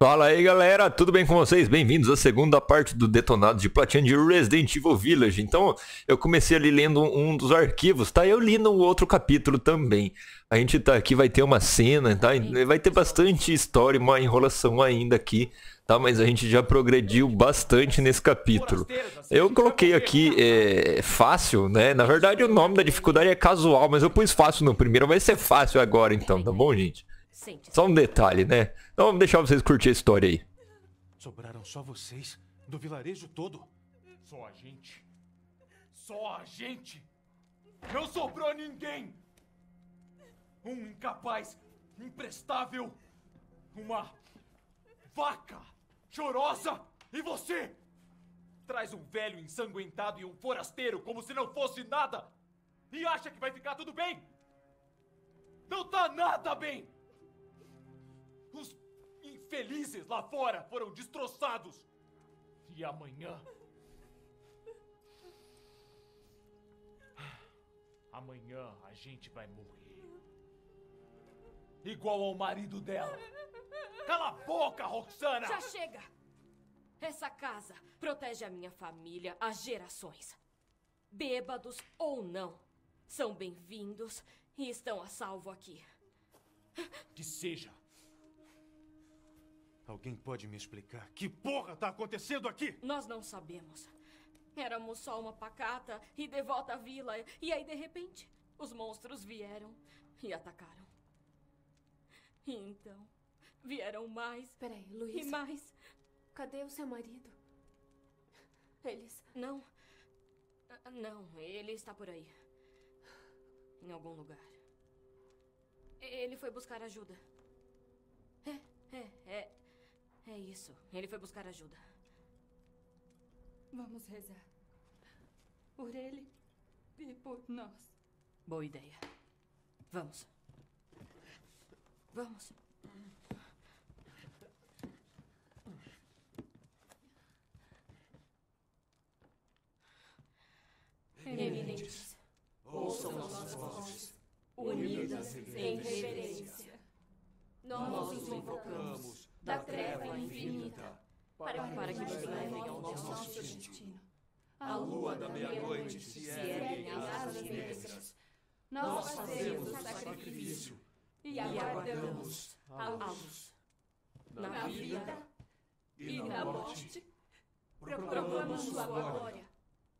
Fala aí galera, tudo bem com vocês? Bem-vindos à segunda parte do detonado de platina de Resident Evil Village. Então, eu comecei ali lendo um dos arquivos, tá? Eu li no outro capítulo também. A gente tá aqui, vai ter uma cena, tá? Vai ter bastante história, uma enrolação ainda aqui, tá? Mas a gente já progrediu bastante nesse capítulo. Eu coloquei aqui é, fácil, né? Na verdade, o nome da dificuldade é casual, mas eu pus fácil no primeiro, vai ser fácil agora então, tá bom, gente? Só um detalhe, né? Então vamos deixar vocês curtir a história aí. Sobraram só vocês do vilarejo todo. Só a gente. Só a gente. Não sobrou ninguém. Um incapaz, imprestável, uma vaca chorosa e você. Traz um velho ensanguentado e um forasteiro como se não fosse nada. E acha que vai ficar tudo bem? Não tá nada bem! Os infelizes lá fora foram destroçados. E amanhã. Amanhã a gente vai morrer. Igual ao marido dela. Cala a boca, Roxana! Já chega! Essa casa protege a minha família há gerações. Bêbados ou não, são bem-vindos e estão a salvo aqui. Que seja. Alguém pode me explicar que porra tá acontecendo aqui? Nós não sabemos. Éramos só uma pacata e devota vila. E aí, de repente, os monstros vieram e atacaram. E então, vieram mais. Peraí, Luiz. E mais. Cadê o seu marido? Eles. Não. Não, ele está por aí. Em algum lugar. Ele foi buscar ajuda. É, é, é. É isso. Ele foi buscar ajuda. Vamos rezar. Por ele e por nós. Boa ideia. Vamos. Vamos. Eminentes, ouçam nossas vozes, unidas em reverência. Nós os invocamos da treva infinita, para, para que nos levem ao nosso destino. A lua da meia-noite se ergue em asas negras. Nós fazemos o sacrifício e aguardamos a luz. Na vida e na morte, proclamamos sua glória.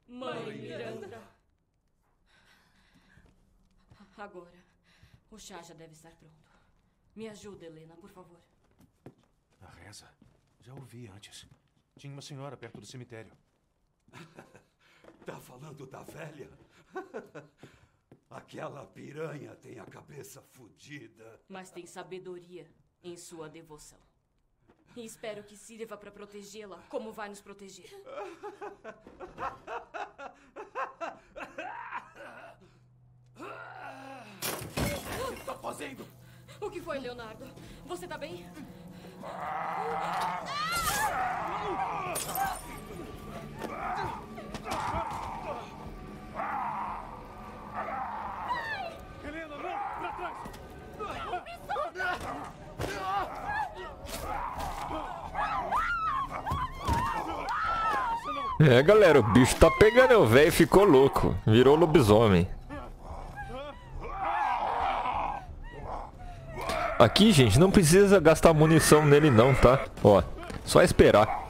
Mãe Miranda. Agora, o chá já deve estar pronto. Me ajuda, Helena, por favor. Reza? Já ouvi antes. Tinha uma senhora perto do cemitério. tá falando da velha? Aquela piranha tem a cabeça fodida. Mas tem sabedoria em sua devoção. E espero que sirva para protegê-la como vai nos proteger. O que tá fazendo? O que foi, Leonardo? Você tá bem? É galera, o bicho tá pegando, o velho ficou louco, virou lobisomem. Aqui, gente, não precisa gastar munição nele não, tá? Ó, só esperar.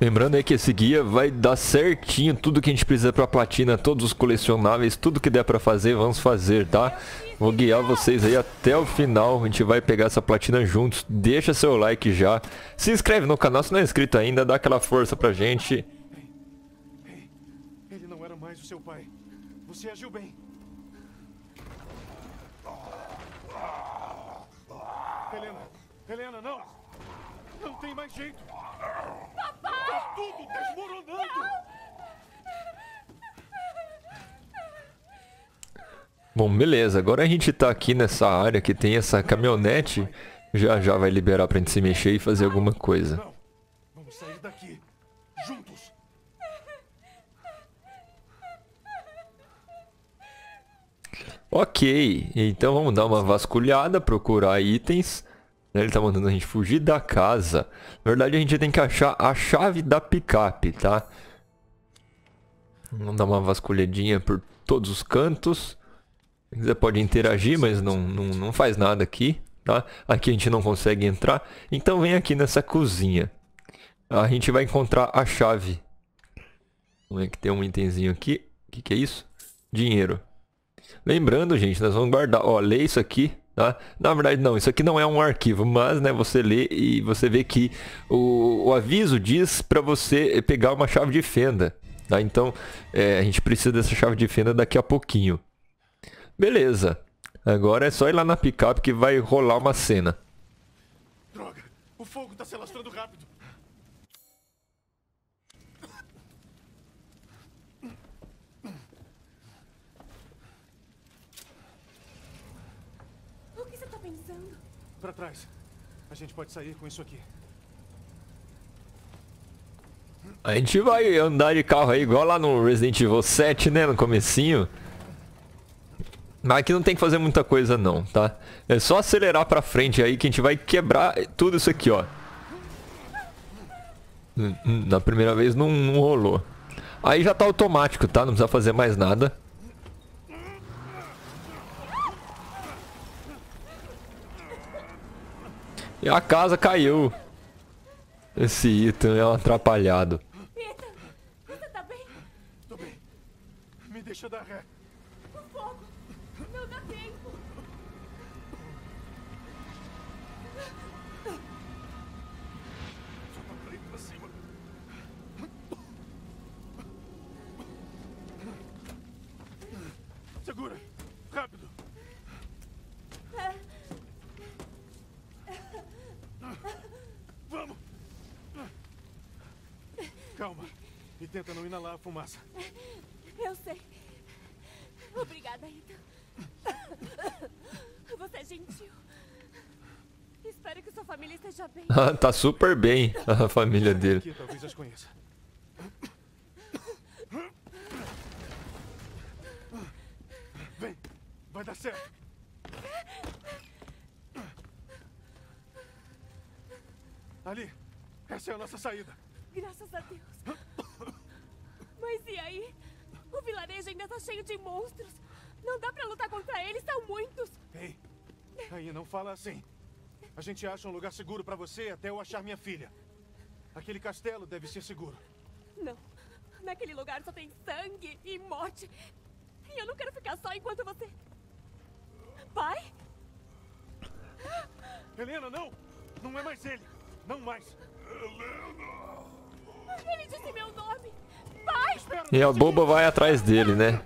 Lembrando aí que esse guia vai dar certinho tudo que a gente precisa pra platina, todos os colecionáveis, tudo que der pra fazer, vamos fazer, tá? Vou guiar vocês aí até o final, a gente vai pegar essa platina juntos. Deixa seu like já, se inscreve no canal se não é inscrito ainda, dá aquela força pra gente. Ei, ele não era mais o seu pai. Você agiu bem. Helena, Helena, não! Não tem mais jeito! Tá tudo desmoronando! Bom, beleza, agora a gente tá aqui nessa área que tem essa caminhonete, já já vai liberar pra gente se mexer e fazer alguma coisa. Ok, então vamos dar uma vasculhada, procurar itens. Ele tá mandando a gente fugir da casa. Na verdade, a gente tem que achar a chave da picape, tá? Vamos dar uma vasculhadinha por todos os cantos. Você pode interagir, mas não, não, não faz nada aqui, tá? Aqui a gente não consegue entrar. Então vem aqui nessa cozinha. A gente vai encontrar a chave. Vamos ver que tem um itemzinho aqui. O que, que é isso? Dinheiro. Lembrando, gente, nós vamos guardar, ó, lê isso aqui, tá? Na verdade, não, isso aqui não é um arquivo, mas, né, você lê e você vê que o, o aviso diz para você pegar uma chave de fenda, tá? Então, é, a gente precisa dessa chave de fenda daqui a pouquinho. Beleza. Agora é só ir lá na picape que vai rolar uma cena. Droga! O fogo tá se alastrando rápido. O que você tá pensando? Pra trás. A gente pode sair com isso aqui. A gente vai andar de carro aí igual lá no Resident Evil 7, né, no comecinho. Mas aqui não tem que fazer muita coisa não, tá? É só acelerar pra frente aí que a gente vai quebrar tudo isso aqui, ó. Hum, hum, Na primeira vez não, não rolou. Aí já tá automático, tá? Não precisa fazer mais nada. E a casa caiu. Esse item é um atrapalhado. Ethan, você tá bem? Tô bem. Me deixa dar ré. O fogo! Não dá tempo! Calma. E tenta não inalar a fumaça. Eu sei. Obrigada, Ethan. Você é gentil. Espero que sua família esteja bem. tá super bem a família dele. Aqui talvez as conheça. Vem! Vai dar certo! Ali! Essa é a nossa saída! Graças a Deus. Mas e aí? O vilarejo ainda tá cheio de monstros. Não dá pra lutar contra eles, são muitos. Ei! Aí, não fala assim. A gente acha um lugar seguro pra você até eu achar minha filha. Aquele castelo deve ser seguro. Não. Naquele lugar só tem sangue e morte. E eu não quero ficar só enquanto você. Pai? Helena, não! Não é mais ele! Não mais! Ele disse meu nome. E a boba vai atrás dele, né?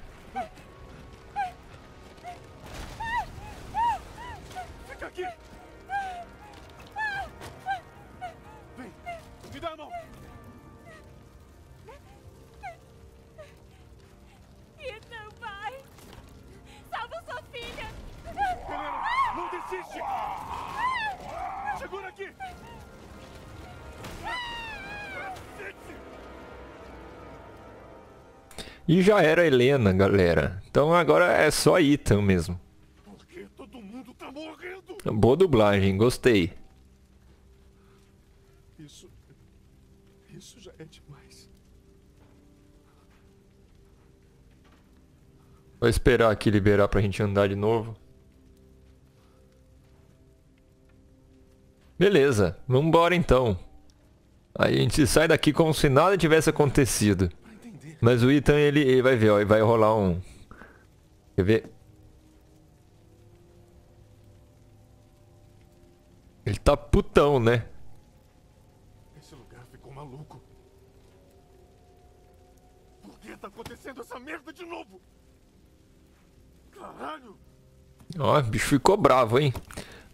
E já era Helena, galera. Então agora é só Ethan mesmo. Tá morrendo? Boa dublagem, gostei. Isso. Isso já é demais. Vou esperar aqui liberar pra gente andar de novo. Beleza, vambora então. Aí a gente sai daqui como se nada tivesse acontecido. Mas o Ethan, ele, ele vai ver, ó, ele vai rolar um... Quer ver? Ele tá putão, né? Esse lugar ficou maluco. Por que tá acontecendo essa merda de novo? Caralho! Ó, o bicho ficou bravo, hein?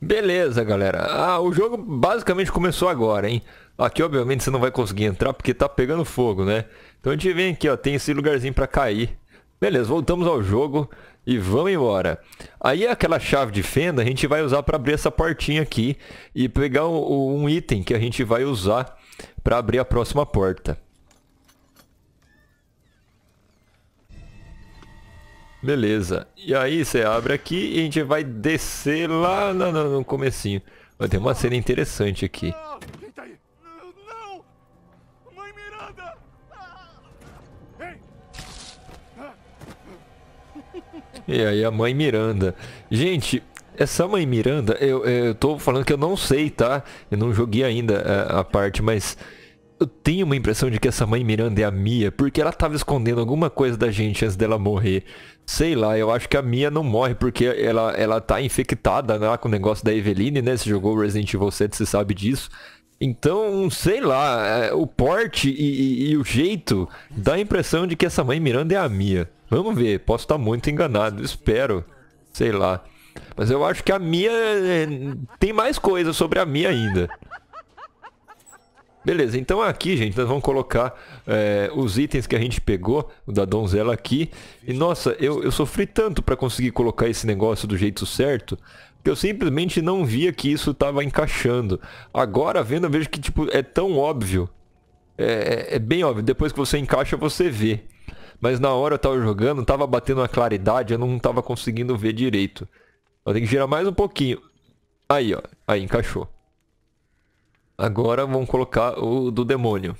Beleza, galera. Ah, o jogo basicamente começou agora, hein? Aqui, obviamente, você não vai conseguir entrar porque tá pegando fogo, né? Então a gente vem aqui, ó, tem esse lugarzinho pra cair. Beleza, voltamos ao jogo e vamos embora. Aí aquela chave de fenda a gente vai usar pra abrir essa portinha aqui e pegar um, um item que a gente vai usar pra abrir a próxima porta. Beleza. E aí você abre aqui e a gente vai descer lá no, no, no comecinho. Vai ter uma cena interessante aqui. E aí a mãe Miranda. Gente, essa mãe Miranda, eu, eu tô falando que eu não sei, tá? Eu não joguei ainda a, a parte, mas eu tenho uma impressão de que essa mãe Miranda é a Mia, porque ela tava escondendo alguma coisa da gente antes dela morrer. Sei lá, eu acho que a Mia não morre porque ela, ela tá infectada lá com o negócio da Eveline, né? Você jogou Resident Evil 7, você sabe disso. Então, sei lá, é, o porte e, e- e o jeito dá a impressão de que essa mãe Miranda é a Mia. Vamos ver, posso estar muito enganado, espero. Sei lá. Mas eu acho que a Mia é, tem mais coisa sobre a Mia ainda. Beleza, então aqui, gente, nós vamos colocar é, os itens que a gente pegou, o da donzela aqui. E nossa, eu, eu sofri tanto para conseguir colocar esse negócio do jeito certo, que eu simplesmente não via que isso tava encaixando. Agora, vendo, eu vejo que tipo, é tão óbvio. É, é- é bem óbvio, depois que você encaixa, você vê. Mas na hora eu tava jogando, tava batendo uma claridade, eu não tava conseguindo ver direito. Eu tenho que girar mais um pouquinho. Aí, ó. Aí, encaixou. Agora vamos colocar o do demônio.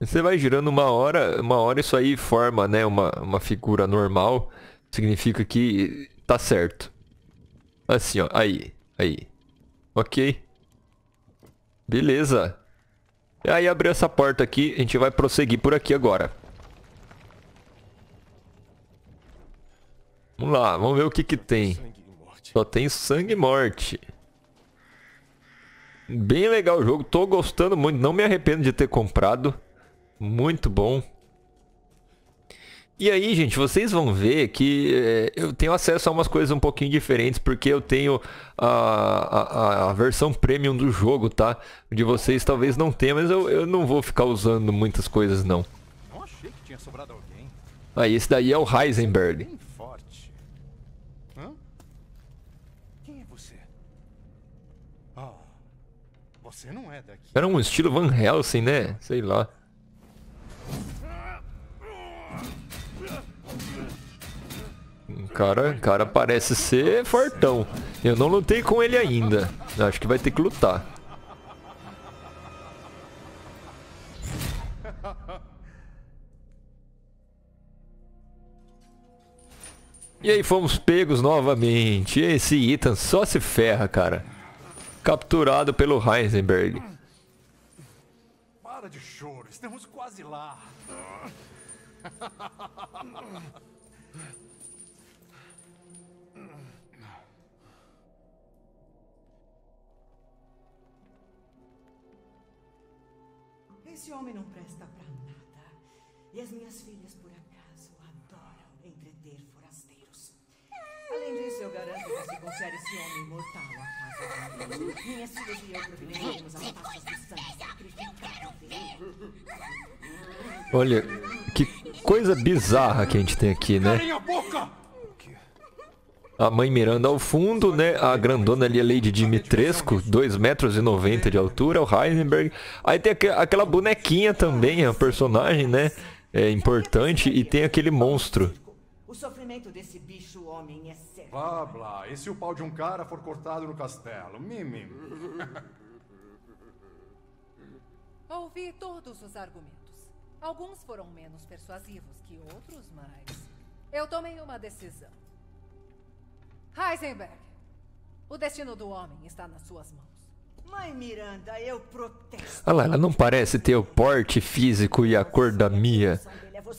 Você vai girando uma hora, uma hora isso aí forma, né, uma, uma figura normal. Significa que tá certo. Assim, ó, aí, aí. Ok. Beleza. E aí abriu essa porta aqui, a gente vai prosseguir por aqui agora. Vamos lá, vamos ver o que que tem. Só tem sangue e morte. Bem legal o jogo, tô gostando muito, não me arrependo de ter comprado. Muito bom. E aí, gente, vocês vão ver que eh, eu tenho acesso a umas coisas um pouquinho diferentes, porque eu tenho a, a, a versão premium do jogo, tá? De vocês talvez não tenha, mas eu, eu não vou ficar usando muitas coisas, não. Não achei que tinha sobrado alguém. Aí, esse daí é o Heisenberg. Bem forte. Hã? Quem é você? Ah, você não é daqui. Era um estilo Van Helsing, né? Sei lá. Cara, o cara parece ser fortão. Eu não lutei com ele ainda. Acho que vai ter que lutar. E aí fomos pegos novamente. Esse Ethan só se ferra, cara. Capturado pelo Heisenberg. Para de choro, estamos quase lá. Esse homem não presta pra nada. E as minhas filhas, por acaso, adoram entreter forasteiros. Além disso, eu garanto que se confere esse homem mortal à casa de Deus, minhas filhas e eu providenciaremos as taças de sangue sacrificado dele. Olha, que coisa bizarra que a gente tem aqui, né? Calem a boca! A mãe Miranda ao fundo, né? A grandona ali, a Lady Dimitrescu, 2 metros e 90 de altura, o Heisenberg. Aí tem aque- aquela bonequinha também, a personagem, né? É importante. E tem aquele monstro. O sofrimento desse bicho homem é sério. Blá blá, e se o pau de um cara for cortado no castelo? Mimim. Ouvi todos os argumentos. Alguns foram menos persuasivos que outros, mas. Eu tomei uma decisão. Heisenberg, o destino do homem está nas suas mãos. Mãe Miranda, eu protesto. Olha lá, ela não parece ter o porte físico e a cor da Mia.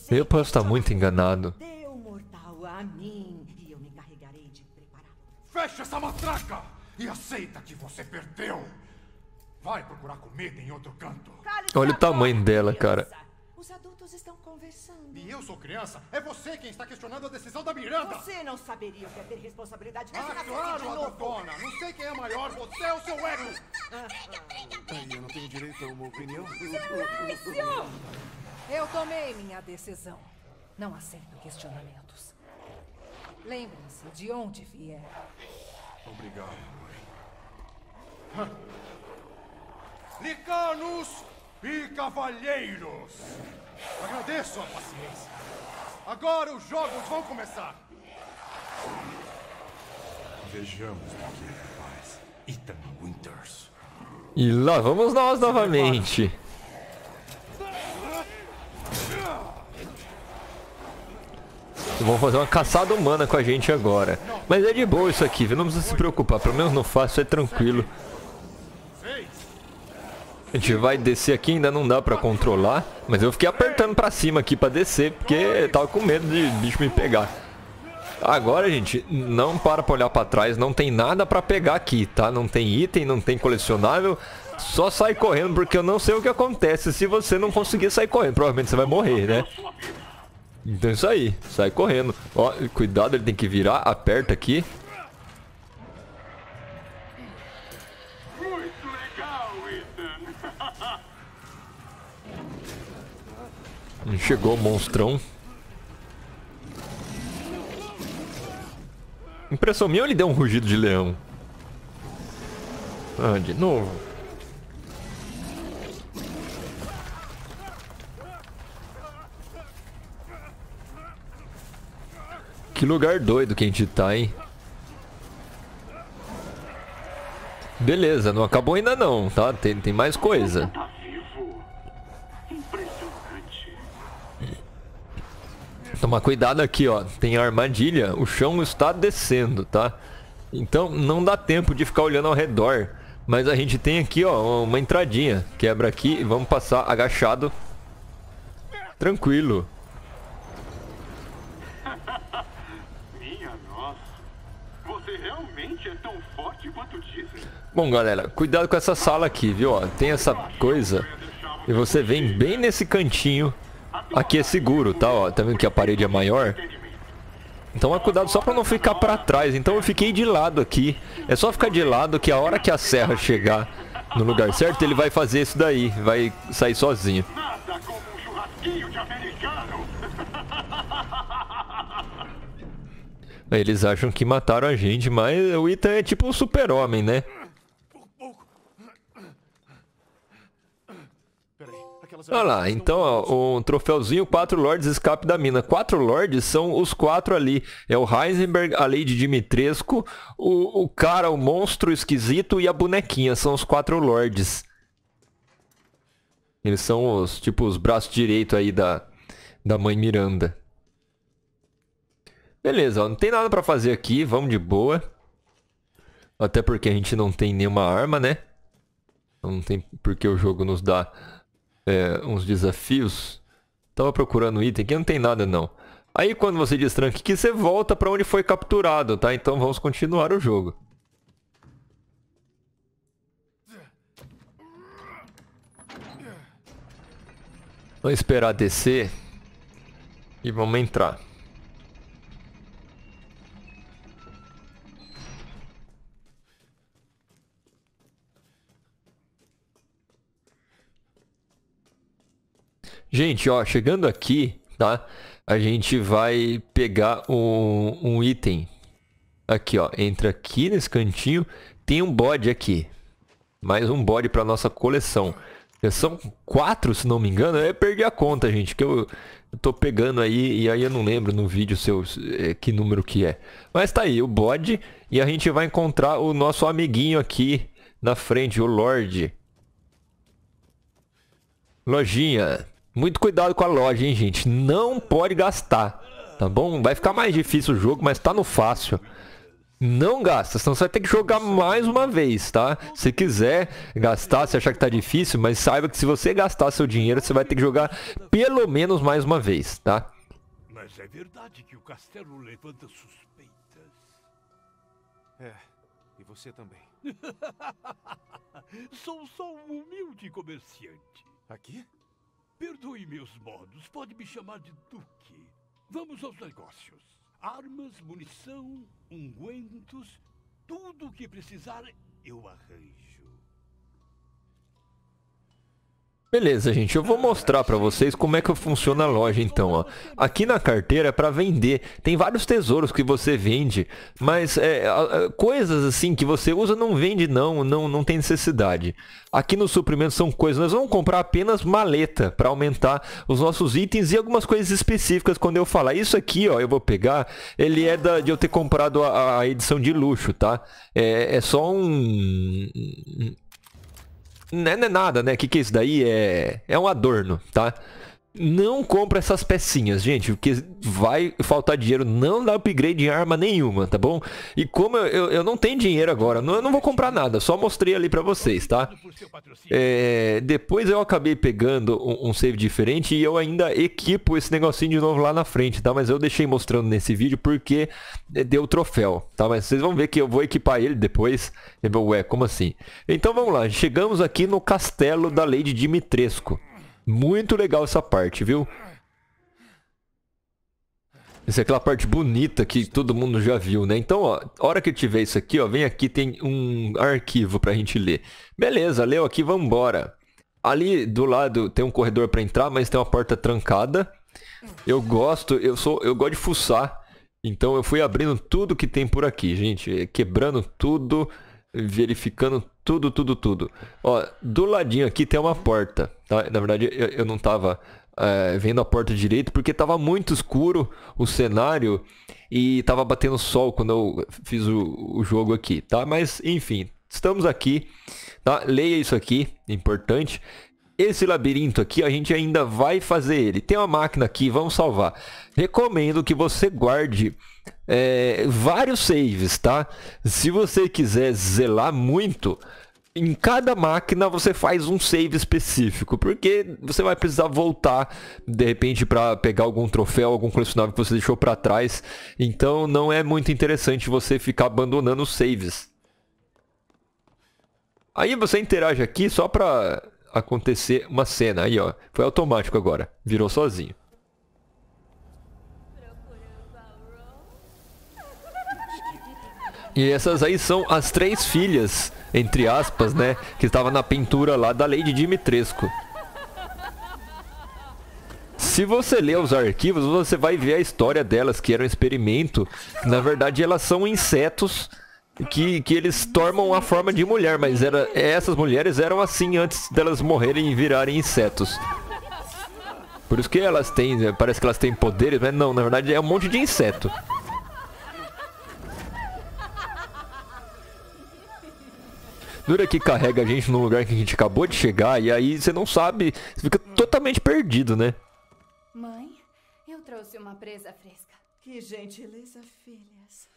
Eu posso estar muito enganado. O mortal a mim e eu me encarregarei de prepará-lo. Fecha essa matraca e aceita que você perdeu. Vai procurar comida em outro canto. Olha o tamanho dela, cara. Os adultos estão conversando. E eu sou criança? É você quem está questionando a decisão da Miranda! Você não saberia o que é ter responsabilidade Ah, nesse cacete claro, adultona! Não sei quem é maior, você ou seu ego! Aí eu não tenho direito a uma opinião? Eu tomei minha decisão. Não aceito questionamentos. Lembrem-se de onde vieram. Obrigado, mãe. Licanos e cavalheiros! Agradeço a paciência. Agora os jogos vão começar! Vejamos do que é capaz. Ethan Winters. E lá vamos nós novamente. Vão fazer uma caçada humana com a gente agora. Mas é de boa isso aqui, viu? Não precisa se preocupar. Pelo menos no fácil é tranquilo. A gente vai descer aqui, ainda não dá pra controlar. Mas eu fiquei apertando pra cima aqui pra descer, porque tava com medo de bicho me pegar. Agora, gente, não para pra olhar pra trás, não tem nada pra pegar aqui, tá? Não tem item, não tem colecionável. Só sai correndo, porque eu não sei o que acontece se você não conseguir sair correndo. Provavelmente você vai morrer, né? Então é isso aí, sai correndo. Ó, cuidado, ele tem que virar, aperta aqui. Muito legal, Ethan. Chegou o monstrão. Impressão minha ou ele deu um rugido de leão? Ah, de novo. Que lugar doido que a gente tá, hein? Beleza, não acabou ainda não, tá? Tem, tem mais coisa. Tá vivo. Impressionante. Tomar cuidado aqui, ó. Tem armadilha. O chão está descendo, tá? Então não dá tempo de ficar olhando ao redor. Mas a gente tem aqui, ó, uma entradinha. Quebra aqui e vamos passar agachado. Tranquilo. Minha nossa. Você realmente é tão forte quanto dizem. Bom, galera, cuidado com essa sala aqui, viu? Ó, tem essa coisa. E você vem bem nesse cantinho. Aqui é seguro, tá? Ó, tá vendo que a parede é maior? Então é cuidado só pra não ficar pra trás. Então eu fiquei de lado aqui. É só ficar de lado que a hora que a serra chegar no lugar certo, ele vai fazer isso daí. Vai sair sozinho. Eles acham que mataram a gente, mas o Ethan é tipo um super-homem, né? Olha lá, então, ó, um troféuzinho, quatro lords escape da mina. Quatro lords são os quatro ali. É o Heisenberg, a Lady Dimitrescu, o, o cara, o monstro esquisito e a bonequinha. São os quatro lords. Eles são os, tipo, os braços direitos aí da, da mãe Miranda. Beleza, ó, não tem nada pra fazer aqui, vamos de boa. Até porque a gente não tem nenhuma arma, né? Não tem porque o jogo nos dá é, uns desafios. Tava procurando item aqui, não tem nada não. Aí quando você destranca aqui, você volta pra onde foi capturado, tá? Então vamos continuar o jogo. Vamos esperar descer. E vamos entrar. Gente, ó, chegando aqui, tá? A gente vai pegar um, um item. Aqui, ó. Entra aqui nesse cantinho. Tem um bode aqui. Mais um bode para nossa coleção. São quatro, se não me engano. Eu perdi a conta, gente. Que eu, tô pegando aí. E aí eu não lembro no vídeo seu, é, que número que é. Mas tá aí, o bode. E a gente vai encontrar o nosso amiguinho aqui na frente, o Lorde. Lojinha. Muito cuidado com a loja, hein, gente. Não pode gastar, tá bom? Vai ficar mais difícil o jogo, mas tá no fácil. Não gasta, senão você vai ter que jogar mais uma vez, tá? Se quiser gastar, se achar que tá difícil, mas saiba que se você gastar seu dinheiro, você vai ter que jogar pelo menos mais uma vez, tá? Mas é verdade que o castelo levanta suspeitas. É, e você também. Sou só um humilde comerciante. Aqui? Perdoe meus modos, pode me chamar de Duque. Vamos aos negócios. Armas, munição, ungüentos, tudo o que precisar eu arranjo. Beleza, gente, eu vou mostrar pra vocês como é que funciona a loja então, ó. Aqui na carteira é pra vender, tem vários tesouros que você vende, mas é, coisas assim que você usa não vende não, não, não tem necessidade. Aqui no suprimento são coisas, nós vamos comprar apenas maleta para aumentar os nossos itens e algumas coisas específicas quando eu falar. Isso aqui, ó, eu vou pegar, ele é da, de eu ter comprado a, a edição de luxo, tá? É, é só um não é, não é nada, né? O que, que é isso daí? É, é um adorno, tá? Não compra essas pecinhas, gente, porque vai faltar dinheiro, não dá upgrade em arma nenhuma, tá bom? E como eu, eu, eu não tenho dinheiro agora, não, eu não vou comprar nada, só mostrei ali pra vocês, tá? É, depois eu acabei pegando um, um, save diferente e eu ainda equipo esse negocinho de novo lá na frente, tá? Mas eu deixei mostrando nesse vídeo porque deu troféu, tá? Mas vocês vão ver que eu vou equipar ele depois. Ué, como assim? Então vamos lá, chegamos aqui no castelo da Lady Dimitrescu. Muito legal essa parte, viu? Essa é aquela parte bonita que todo mundo já viu, né? Então, ó, hora que tiver isso aqui, ó, vem aqui, tem um arquivo pra gente ler. Beleza, leu aqui, vambora. Ali do lado tem um corredor pra entrar, mas tem uma porta trancada. Eu gosto, eu sou, eu gosto de fuçar. Então eu fui abrindo tudo que tem por aqui, gente. Quebrando tudo verificando tudo, tudo, tudo. Ó, do ladinho aqui tem uma porta, tá? Na verdade, eu, eu não tava é, vendo a porta direito porque tava muito escuro o cenário e tava batendo sol quando eu fiz o, o jogo aqui, tá? Mas, enfim, estamos aqui, tá? Leia isso aqui, importante. Esse labirinto aqui, a gente ainda vai fazer ele. Tem uma máquina aqui, vamos salvar. Recomendo que você guarde é, vários saves, tá? Se você quiser zelar muito, em cada máquina você faz um save específico, porque você vai precisar voltar de repente para pegar algum troféu, algum colecionável que você deixou para trás. Então não é muito interessante você ficar abandonando os saves. Aí você interage aqui só para acontecer uma cena. Aí, ó, foi automático agora, virou sozinho. E essas aí são as três filhas, entre aspas, né? Que estava na pintura lá da Lady Dimitrescu. Se você ler os arquivos, você vai ver a história delas, que era um experimento. Na verdade, elas são insetos que, que eles tomam a forma de mulher, mas era, essas mulheres eram assim antes delas morrerem e virarem insetos. Por isso que elas têm, parece que elas têm poderes, mas não, na verdade é um monte de inseto. Que carrega a gente num lugar que a gente acabou de chegar e aí você não sabe, você fica totalmente perdido, né? Mãe, eu trouxe uma presa fresca. Que gentileza, filhas.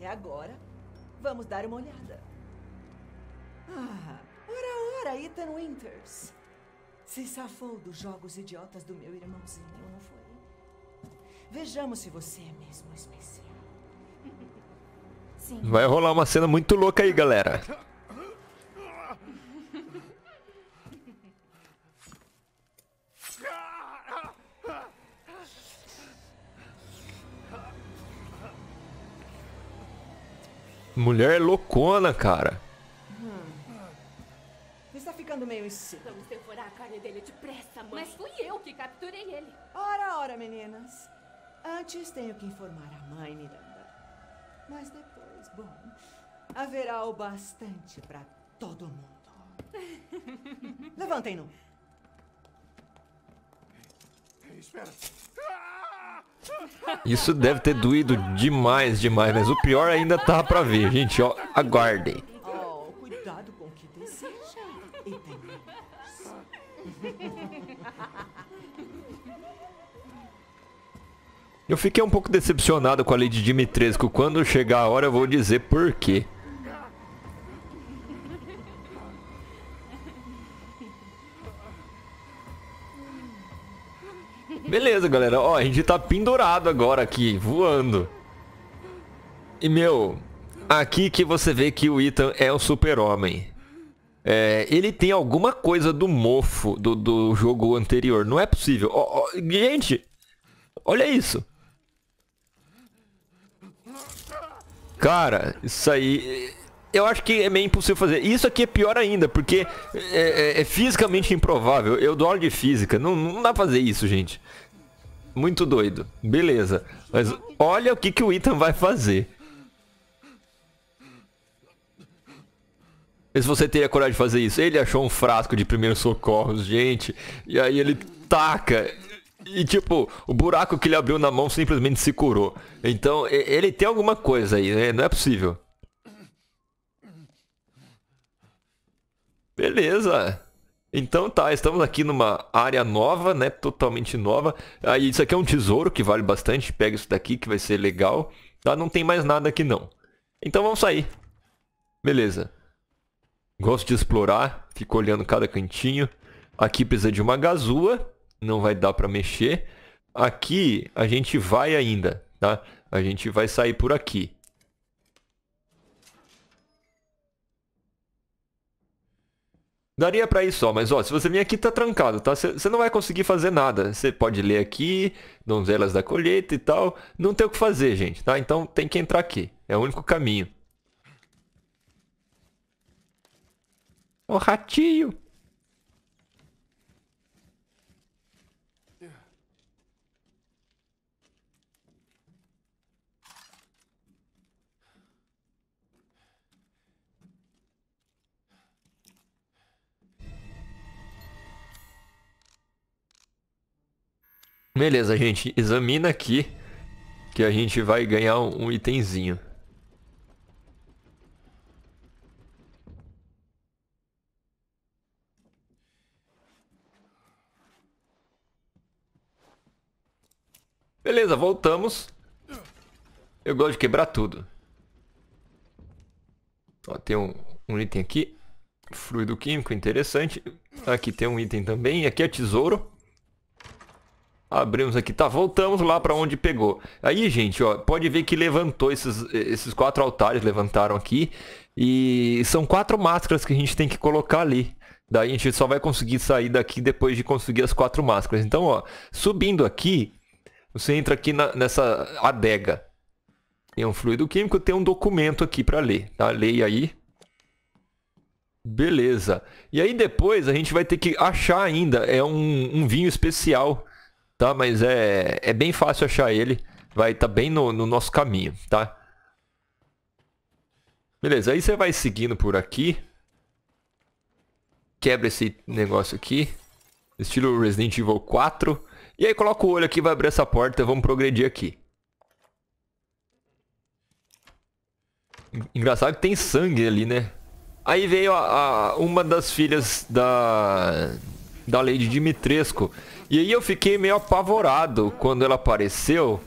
É agora. Vamos dar uma olhada. Ah, ora, ora, Ethan Winters. Se safou dos jogos idiotas do meu irmãozinho, não foi? Vejamos se você é mesmo especial. Sim. Vai rolar uma cena muito louca aí, galera. Mulher loucona, cara. Hum. Está ficando meio insípido. Vamos devorar a carne dele depressa, mãe. Mas fui eu que capturei ele. Ora, ora, meninas. Antes tenho que informar a mãe, Miranda. Mas depois, bom, haverá o bastante para todo mundo. Levantem-no. Espera. Isso deve ter doído demais, demais, mas o pior ainda tá pra ver, gente, ó, aguardem. Oh, cuidado com o que deseja. Eu fiquei um pouco decepcionado com a Lady Dimitrescu. Quando chegar a hora eu vou dizer por quê. Beleza, galera. Ó, a gente tá pendurado agora aqui, voando. E, meu, aqui que você vê que o Ethan é o super-homem. É, ele tem alguma coisa do mofo do, do jogo anterior. Não é possível. Ó, ó, gente, olha isso. Cara, isso aí... eu acho que é meio impossível fazer. Isso aqui é pior ainda, porque é, é, é fisicamente improvável. Eu dou aula de física, não, não dá pra fazer isso, gente. Muito doido. Beleza. Mas olha o que, que o Ethan vai fazer. se você teria coragem de fazer isso. Ele achou um frasco de primeiros socorros, gente. E aí ele taca. E tipo, o buraco que ele abriu na mão simplesmente se curou. Então, ele tem alguma coisa aí, né? Não é possível. Beleza. Então tá, estamos aqui numa área nova, né? Totalmente nova. Aí isso aqui é um tesouro que vale bastante. Pega isso daqui que vai ser legal. Tá? Não tem mais nada aqui não. Então vamos sair. Beleza. Gosto de explorar. Fico olhando cada cantinho. Aqui precisa de uma gazua. Não vai dar pra mexer. Aqui a gente vai ainda, tá? A gente vai sair por aqui. Daria pra ir só, mas ó, se você vir aqui tá trancado, tá? Você não vai conseguir fazer nada. Você pode ler aqui, donzelas da colheita e tal. Não tem o que fazer, gente, tá? Então tem que entrar aqui. É o único caminho. O ratinho. Beleza, gente. Examina aqui que a gente vai ganhar um itemzinho. Beleza, voltamos. Eu gosto de quebrar tudo. Ó, tem um, um item aqui. Fluido químico, interessante. Aqui tem um item também. Aqui é tesouro. Abrimos aqui, tá, voltamos lá para onde pegou. Aí, gente, ó, pode ver que levantou esses, esses quatro altares, levantaram aqui. E são quatro máscaras que a gente tem que colocar ali. Daí a gente só vai conseguir sair daqui depois de conseguir as quatro máscaras. Então, ó, subindo aqui, você entra aqui na, nessa adega. Tem um fluido químico, tem um documento aqui para ler, tá? Leia aí. Beleza. E aí depois a gente vai ter que achar ainda, é um, um vinho especial tá? Mas é, é bem fácil achar ele. Vai estar tá bem no, no nosso caminho, tá? Beleza, aí você vai seguindo por aqui. Quebra esse negócio aqui. Estilo Resident Evil 4. E aí coloca o olho aqui, vai abrir essa porta. Vamos progredir aqui. Engraçado que tem sangue ali, né? Aí veio a, a, uma das filhas da, da Lady Dimitrescu. E aí eu fiquei meio apavorado quando ela apareceu.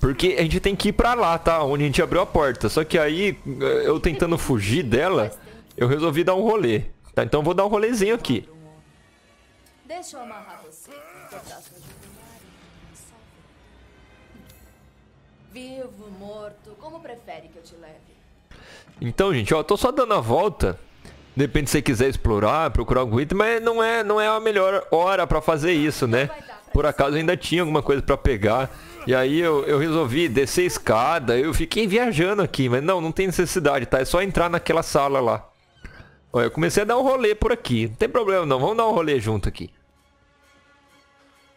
Porque a gente tem que ir pra lá, tá? Onde a gente abriu a porta. Só que aí, eh, eu tentando fugir dela, eu resolvi dar um rolê. Tá? Então eu vou dar um rolezinho aqui. Deixa eu amarrar você. Vivo, morto, como prefere que eu te leve? Então, gente, ó, tô só dando a volta. Depende se você quiser explorar, procurar algum item, mas não é, não é a melhor hora para fazer isso, né? Por acaso ainda tinha alguma coisa para pegar. E aí eu, eu resolvi descer a escada, eu fiquei viajando aqui, mas não, não tem necessidade, tá? É só entrar naquela sala lá. Olha, eu comecei a dar um rolê por aqui. Não tem problema não, vamos dar um rolê junto aqui.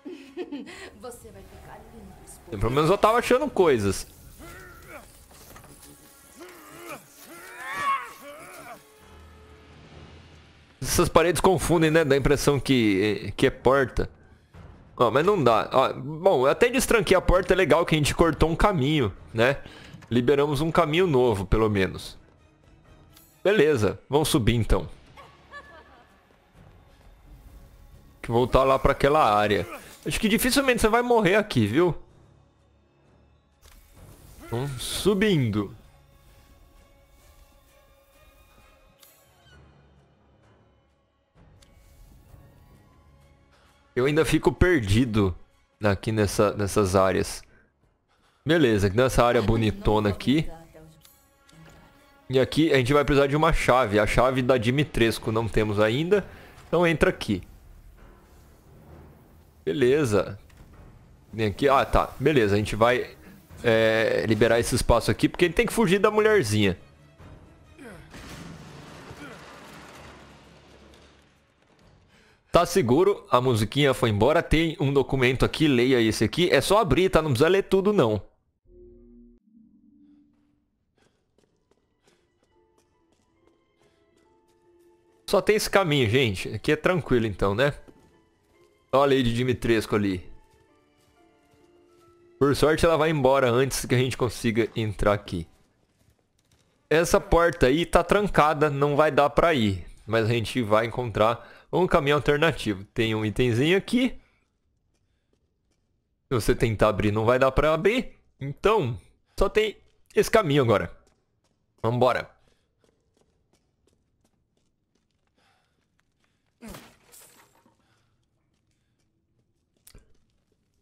Você vai ficar lindo. Pelo menos eu tava achando coisas. Essas paredes confundem, né? Dá a impressão que, que é porta. Ó, mas não dá. Ó, bom, até destranquei a porta é legal que a gente cortou um caminho, né? Liberamos um caminho novo, pelo menos. Beleza, vamos subir então. Voltar lá para aquela área. Acho que dificilmente você vai morrer aqui, viu? Vamos subindo. Eu ainda fico perdido aqui nessa, nessas áreas. Beleza, nessa área bonitona aqui. E aqui a gente vai precisar de uma chave. A chave da Dimitrescu não temos ainda. Então entra aqui. Beleza. Vem aqui. Ah, tá. Beleza, a gente vai é, liberar esse espaço aqui. Porque ele tem que fugir da mulherzinha. Tá seguro, a musiquinha foi embora. Tem um documento aqui, leia esse aqui. É só abrir, tá? Não precisa ler tudo, não. Só tem esse caminho, gente. Aqui é tranquilo, então, né? Olha aí de Dimitrescu ali. Por sorte, ela vai embora antes que a gente consiga entrar aqui. Essa porta aí tá trancada, não vai dar pra ir. Mas a gente vai encontrar um caminho alternativo. Tem um itemzinho aqui. Se você tentar abrir, não vai dar pra abrir. Então, só tem esse caminho agora. Vambora.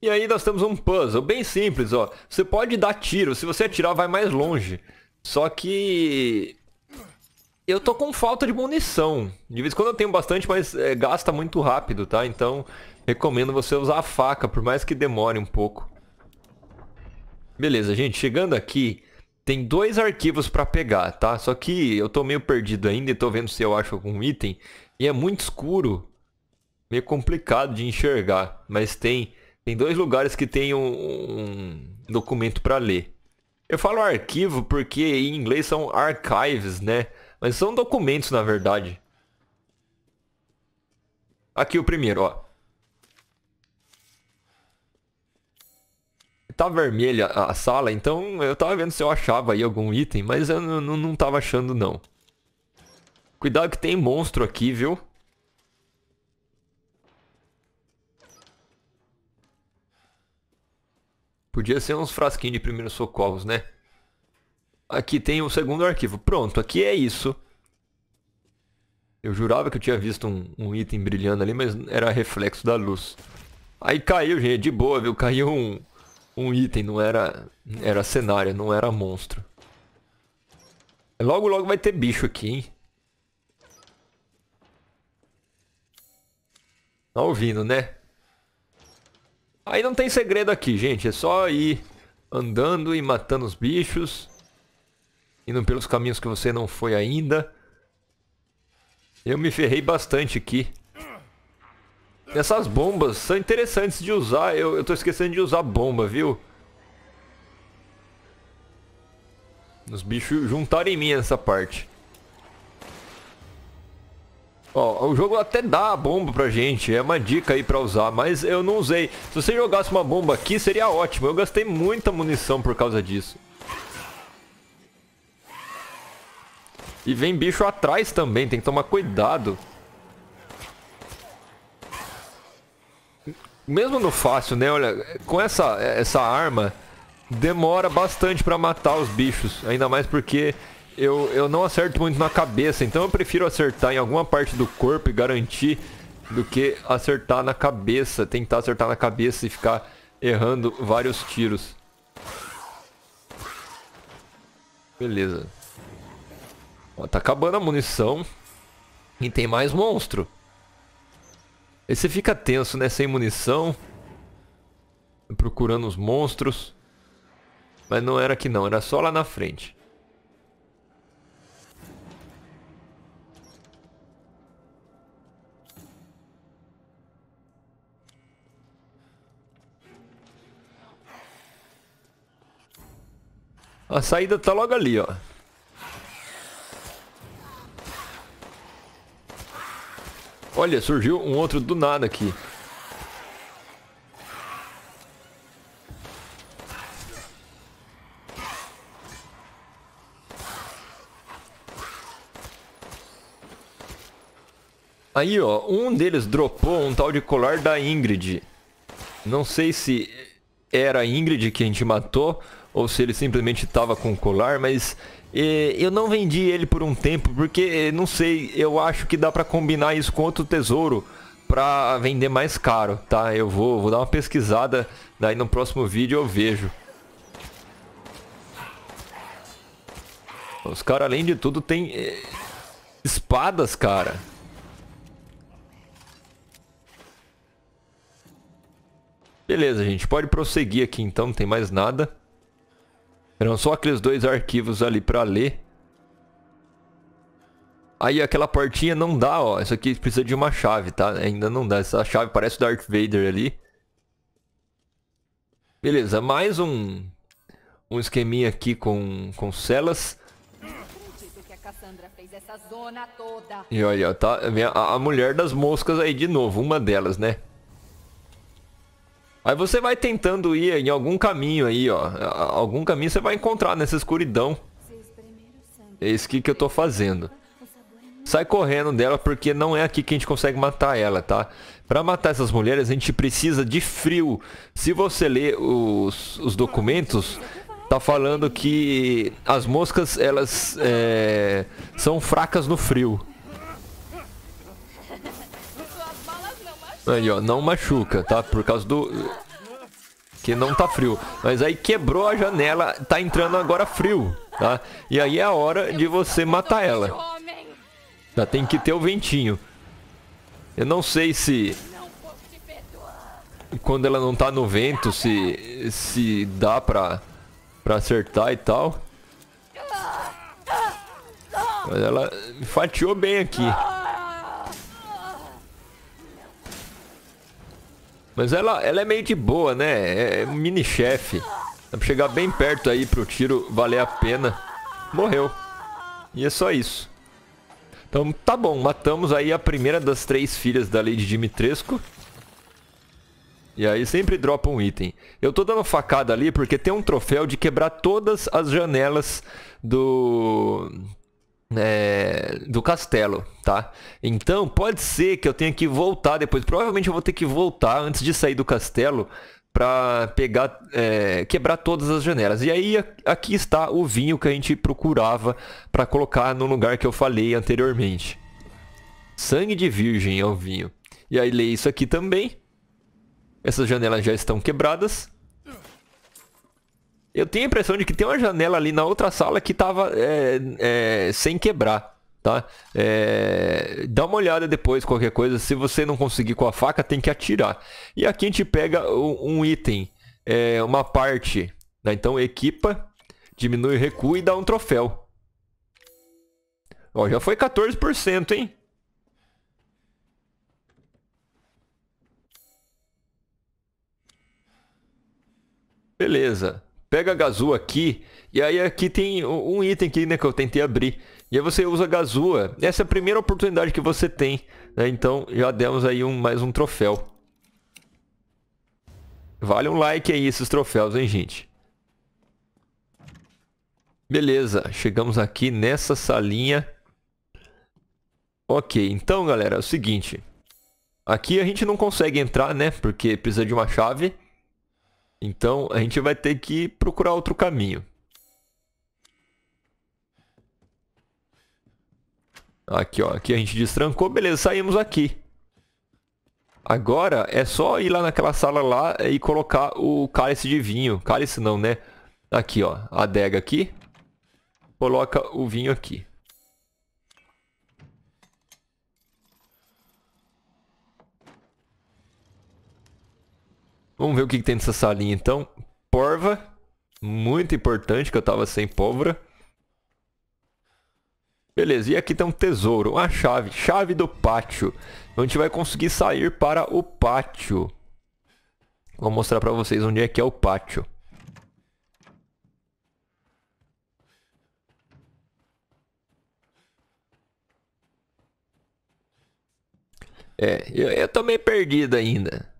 E aí nós temos um puzzle bem simples, ó. Você pode dar tiro, se você atirar vai mais longe. Só que eu tô com falta de munição. De vez em quando eu tenho bastante, mas é, gasta muito rápido, tá? Então, recomendo você usar a faca, por mais que demore um pouco. Beleza, gente. Chegando aqui, tem dois arquivos pra pegar, tá? Só que eu tô meio perdido ainda e tô vendo se eu acho algum item. E é muito escuro. Meio complicado de enxergar. Mas tem, tem dois lugares que tem um, um documento pra ler. Eu falo arquivo porque em inglês são archives, né? Mas são documentos, na verdade. Aqui o primeiro, ó. Tá vermelha a sala, então eu tava vendo se eu achava aí algum item, mas eu não, tava achando não. Cuidado que tem monstro aqui, viu? Podia ser uns frasquinhos de primeiros socorros, né? Aqui tem o segundo arquivo. Pronto, aqui é isso. Eu jurava que eu tinha visto um, um, item brilhando ali, mas era reflexo da luz. Aí caiu, gente, de boa, viu? Caiu um, um item, não era, era cenário, não era monstro. Logo, logo vai ter bicho aqui, hein? Tá ouvindo, né? Aí não tem segredo aqui, gente. É só ir andando e matando os bichos indo pelos caminhos que você não foi ainda. Eu me ferrei bastante aqui. Essas bombas são interessantes de usar. Eu, eu tô esquecendo de usar bomba, viu? Os bichos juntaram em mim essa parte. Ó, o jogo até dá a bomba pra gente, é uma dica aí pra usar, mas eu não usei. Se você jogasse uma bomba aqui, seria ótimo. Eu gastei muita munição por causa disso. E vem bicho atrás também, tem que tomar cuidado. Mesmo no fácil, né? Olha, com essa, essa arma, demora bastante pra matar os bichos. Ainda mais porque eu, eu não acerto muito na cabeça. Então eu prefiro acertar em alguma parte do corpo e garantir do que acertar na cabeça. Tentar acertar na cabeça e ficar errando vários tiros. Beleza. Ó, tá acabando a munição. E tem mais monstro. Aí você fica tenso, né? Sem munição. Procurando os monstros. Mas não era aqui não, era só lá na frente. A saída tá logo ali, ó. Olha, surgiu um outro do nada aqui. Aí, ó, um deles dropou um tal de colar da Ingrid. Não sei se era a Ingrid que a gente matou ou se ele simplesmente estava com colar, mas eu não vendi ele por um tempo, porque, não sei, eu acho que dá pra combinar isso com outro tesouro pra vender mais caro, tá? Eu vou, vou dar uma pesquisada, daí no próximo vídeo eu vejo. Os caras, além de tudo, tem eh, espadas, cara. Beleza, gente. Pode prosseguir aqui então, não tem mais nada. Eram só aqueles dois arquivos ali para ler. Aí aquela portinha não dá, ó. Isso aqui precisa de uma chave, tá? Ainda não dá. Essa chave parece o Darth Vader ali. Beleza, mais um um esqueminha aqui com, com celas. E olha, tá a, a mulher das moscas aí de novo, uma delas, né? Aí você vai tentando ir em algum caminho aí, ó. Algum caminho você vai encontrar nessa escuridão. É isso que, que eu tô fazendo. Sai correndo dela porque não é aqui que a gente consegue matar ela, tá? Para matar essas mulheres a gente precisa de frio. Se você ler os, os documentos, tá falando que as moscas elas é, são fracas no frio. Aí, ó, não machuca, tá? Por causa do... Que não tá frio. Mas aí quebrou a janela, tá entrando agora frio, tá? E aí é a hora de você matar ela. Já tem que ter o ventinho. Eu não sei se... Quando ela não tá no vento, se, se dá pra, pra acertar e tal. Mas ela fatiou bem aqui. Mas ela, ela é meio de boa, né? É, é mini chefe. Dá pra chegar bem perto aí pro tiro valer a pena. Morreu. E é só isso. Então tá bom, matamos aí a primeira das três filhas da Lady Dimitrescu. E aí sempre dropa um item. Eu tô dando facada ali porque tem um troféu de quebrar todas as janelas do é, do castelo, tá? Então pode ser que eu tenha que voltar depois. Provavelmente eu vou ter que voltar antes de sair do castelo para pegar, é, quebrar todas as janelas. E aí aqui está o vinho que a gente procurava para colocar no lugar que eu falei anteriormente. Sangue de virgem é o vinho. E aí lê isso aqui também. Essas janelas já estão quebradas. Eu tenho a impressão de que tem uma janela ali na outra sala que estava é, é, sem quebrar, tá? É, dá uma olhada depois, qualquer coisa. Se você não conseguir com a faca, tem que atirar. E aqui a gente pega um item, é, uma parte. Né? Então equipa, diminui o recuo e dá um troféu. Ó, já foi 14%, hein? Beleza. Pega gazua aqui. E aí aqui tem um item aqui, né, que eu tentei abrir. E aí você usa gazua. Essa é a primeira oportunidade que você tem. Né? Então já demos aí um, mais um troféu. Vale um like aí esses troféus, hein, gente? Beleza, chegamos aqui nessa salinha. Ok, então galera, é o seguinte. Aqui a gente não consegue entrar, né? Porque precisa de uma chave. Então a gente vai ter que procurar outro caminho. Aqui, ó. Aqui a gente destrancou. Beleza, saímos aqui. Agora é só ir lá naquela sala lá e colocar o cálice de vinho. Cálice não, né? Aqui, ó. Adega aqui. Coloca o vinho aqui. Vamos ver o que, que tem nessa salinha então. Porva. Muito importante que eu tava sem pólvora. Beleza, e aqui tem um tesouro, uma chave, chave do pátio. A gente vai conseguir sair para o pátio. Vou mostrar para vocês onde é que é o pátio. É, eu, eu tô meio perdido ainda.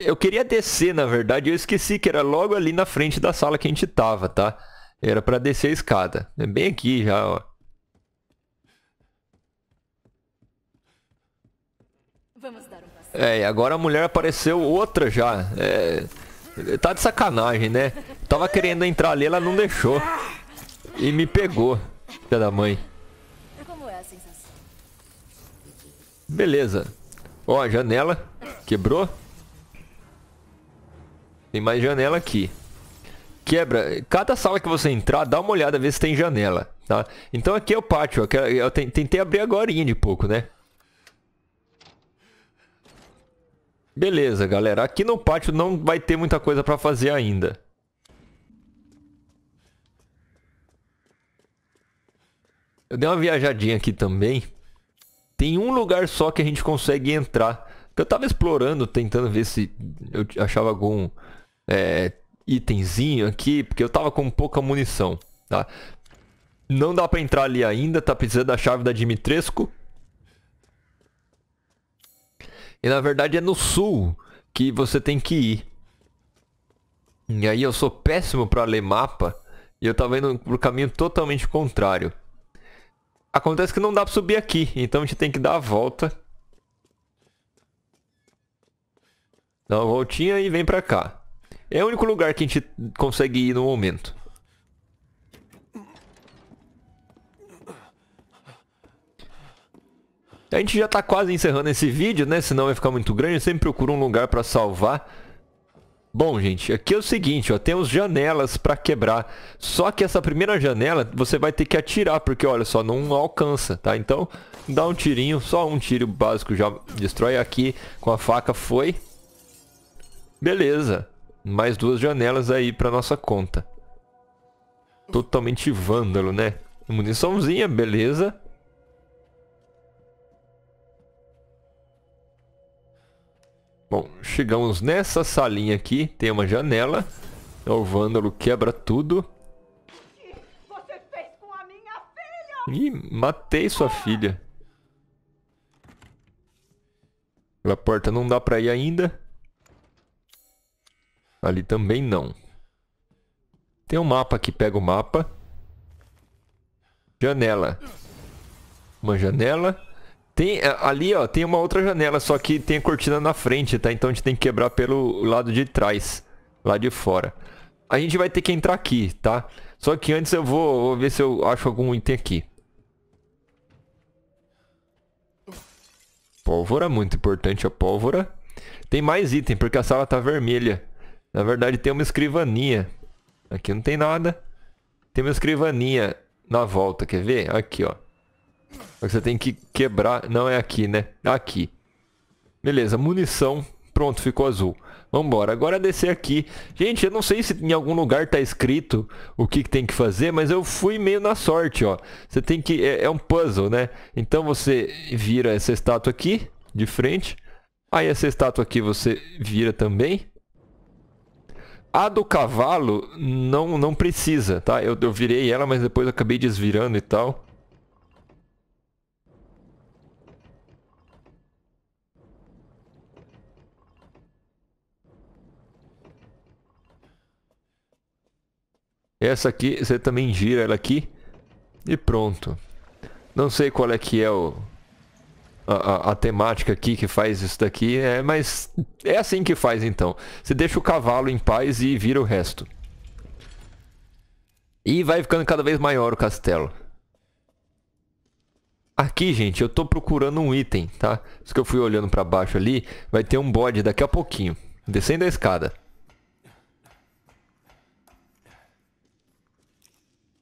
Eu queria descer, na verdade, eu esqueci que era logo ali na frente da sala que a gente tava, tá? Era para descer a escada. É bem aqui já, ó. Vamos dar um É, e agora a mulher apareceu outra já. É, tá de sacanagem, né? Tava querendo entrar ali, ela não deixou. E me pegou, filha da mãe. Como é? Beleza. Ó, a janela quebrou. Tem mais janela aqui. Quebra. Cada sala que você entrar, dá uma olhada, ver se tem janela, tá? Então aqui é o pátio. Eu tentei abrir agora de pouco, né? Beleza, galera. Aqui no pátio não vai ter muita coisa pra fazer ainda. Eu dei uma viajadinha aqui também. Tem um lugar só que a gente consegue entrar. Eu tava explorando, tentando ver se eu achava algum é, itemzinho aqui, porque eu tava com pouca munição, tá? Não dá pra entrar ali ainda, tá precisando da chave da Dimitrescu. E na verdade é no sul que você tem que ir. E aí eu sou péssimo para ler mapa e eu tava indo pro caminho totalmente contrário. Acontece que não dá pra subir aqui, então a gente tem que dar a volta. Dá uma voltinha e vem pra cá. É o único lugar que a gente consegue ir no momento. A gente já tá quase encerrando esse vídeo, né? Senão vai ficar muito grande. Eu sempre procuro um lugar pra salvar. Bom, gente, aqui é o seguinte, ó, temos janelas para quebrar. Só que essa primeira janela você vai ter que atirar, porque olha só, não alcança, tá? Então, dá um tirinho, só um tiro básico já destrói aqui com a faca foi. Beleza. Mais duas janelas aí para nossa conta. Totalmente vândalo, né? Muniçãozinha, beleza. Bom, chegamos nessa salinha aqui. Tem uma janela. O vândalo quebra tudo. Ih, matei sua filha. Pela porta não dá pra ir ainda. Ali também não. Tem um mapa aqui, pega o mapa. Janela. Uma janela. Tem, é, ali, ó, tem uma outra janela, só que tem a cortina na frente, tá? Então a gente tem que quebrar pelo lado de trás, lá de fora. A gente vai ter que entrar aqui, tá? Só que antes eu vou, vou ver se eu acho algum item aqui. Pólvora, muito importante a pólvora. Tem mais item, porque a sala tá vermelha. Na verdade tem uma escrivaninha. Aqui não tem nada. Tem uma escrivaninha na volta, quer ver? Aqui, ó. Você tem que quebrar. Não é aqui, né? Aqui. Beleza, munição. Pronto, ficou azul. Vambora. Agora descer aqui. Gente, eu não sei se em algum lugar tá escrito o que, que tem que fazer, mas eu fui meio na sorte, ó. Você tem que... É, é um puzzle, né? Então você vira essa estátua aqui, de frente. Aí essa estátua aqui você vira também. A do cavalo não, não precisa, tá? Eu, eu virei ela, mas depois acabei desvirando e tal. Essa aqui, você também gira ela aqui. E pronto. Não sei qual é que é o, a, a, temática aqui que faz isso daqui, é, mas é assim que faz então. Você deixa o cavalo em paz e vira o resto. E vai ficando cada vez maior o castelo. Aqui, gente, eu tô procurando um item, tá? Isso que eu fui olhando para baixo ali, vai ter um bode daqui a pouquinho. Descendo a escada.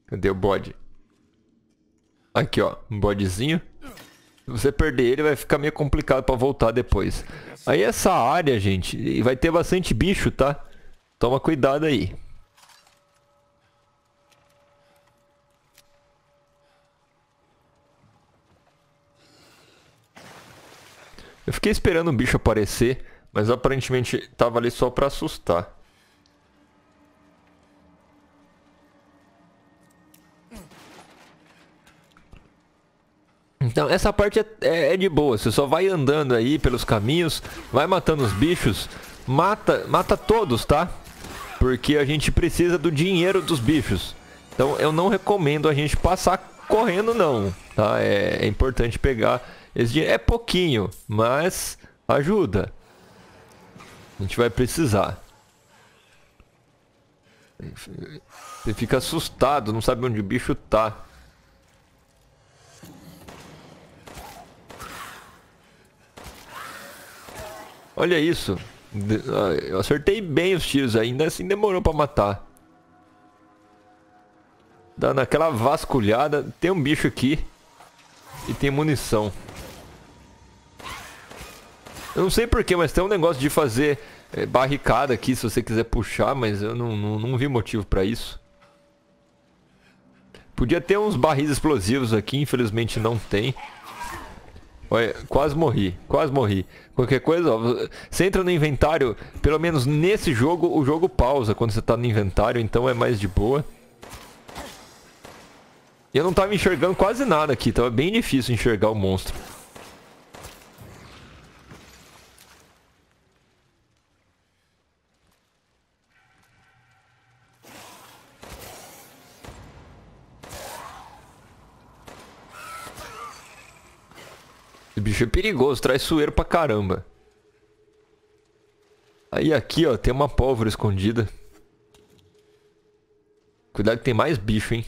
Cadê o bode? Aqui, ó. Um bodezinho. Você perder ele, vai ficar meio complicado pra voltar depois. Aí essa área, gente, vai ter bastante bicho, tá? Toma cuidado aí. Eu fiquei esperando o bicho aparecer, mas aparentemente tava ali só pra assustar. Então, essa parte é, é, é, de boa. Você só vai andando aí pelos caminhos, vai matando os bichos, mata, mata todos, tá? Porque a gente precisa do dinheiro dos bichos. Então, eu não recomendo a gente passar correndo, não, tá? É, é importante pegar esse dinheiro. É pouquinho, mas ajuda. A gente vai precisar. Você fica assustado, não sabe onde o bicho tá. Olha isso. Eu acertei bem os tiros ainda assim demorou pra matar. Dando aquela vasculhada. Tem um bicho aqui. E tem munição. Eu não sei porquê, mas tem um negócio de fazer é, barricada aqui se você quiser puxar, mas eu não, não, não vi motivo pra isso. Podia ter uns barris explosivos aqui, infelizmente não tem. Olha, quase morri, quase morri. Qualquer coisa, ó, você entra no inventário, pelo menos nesse jogo, o jogo pausa quando você tá no inventário, então é mais de boa. Eu não tava enxergando quase nada aqui, tava bem difícil enxergar o monstro. Bicho é perigoso, traiçoeiro pra caramba. Aí aqui, ó, tem uma pólvora escondida. Cuidado que tem mais bicho, hein.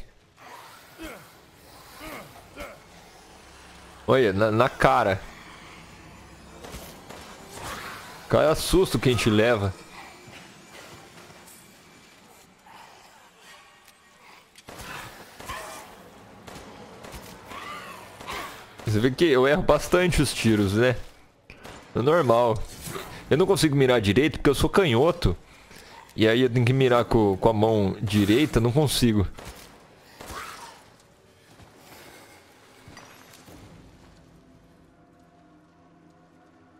Olha, na, na cara. Cara, susto que a gente leva. Vê que eu erro bastante os tiros, né? É normal. Eu não consigo mirar direito porque eu sou canhoto. E aí eu tenho que mirar com, com a mão direita, não consigo.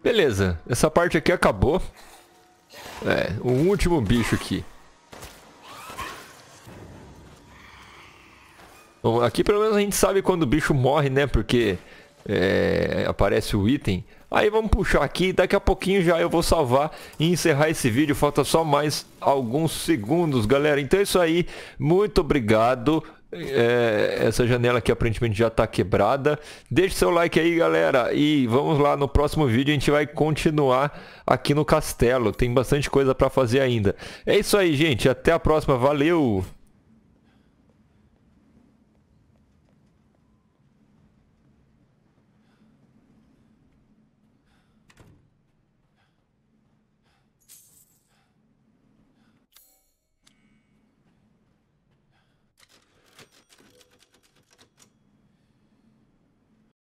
Beleza, essa parte aqui acabou. É, o último bicho aqui. Bom, aqui pelo menos a gente sabe quando o bicho morre, né? Porque é, aparece o item. Aí vamos puxar aqui, daqui a pouquinho já eu vou salvar e encerrar esse vídeo. Falta só mais alguns segundos, galera. Então é isso aí. Muito obrigado. É, essa janela aqui aparentemente já está quebrada. Deixe seu like aí, galera. E vamos lá no próximo vídeo. A gente vai continuar aqui no castelo. Tem bastante coisa para fazer ainda. É isso aí, gente. Até a próxima. Valeu!